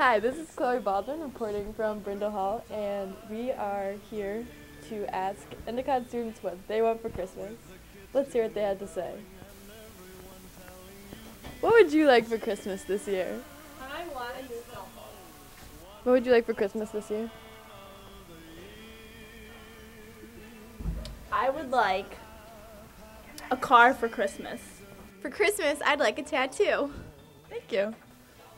Hi, this is Chloe Baldwin reporting from Brindle Hall, and we are here to ask Endicott students what they want for Christmas. Let's hear what they had to say. What would you like for Christmas this year? I want a new cell phone. What would you like for Christmas this year? I would like a car for Christmas. For Christmas, I'd like a tattoo. Thank you.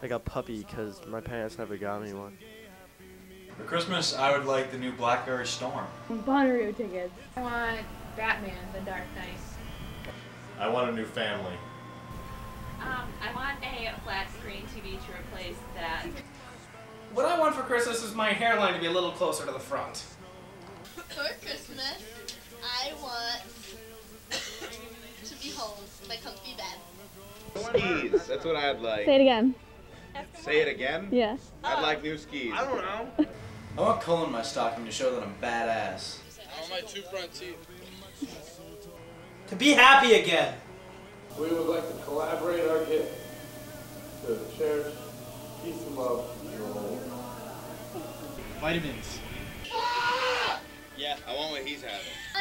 Like a puppy because my parents never got me one. For Christmas, I would like the new Blackberry Storm. Bonnaroo tickets. I want Batman, The Dark Knight. I want a new family. Um, I want a flat screen TV to replace that. What I want for Christmas is my hairline to be a little closer to the front. For Christmas, I want to be home in my comfy bed. Skis, that's what I'd like. Say it again. Say it again? Yeah. I'd like new skis. I don't know. I want color in my stocking to show that I'm badass. On my two front teeth. To be happy again. We would like to collaborate our gift to cherish peace and love. Vitamins. Yeah, I want what he's having. I want you.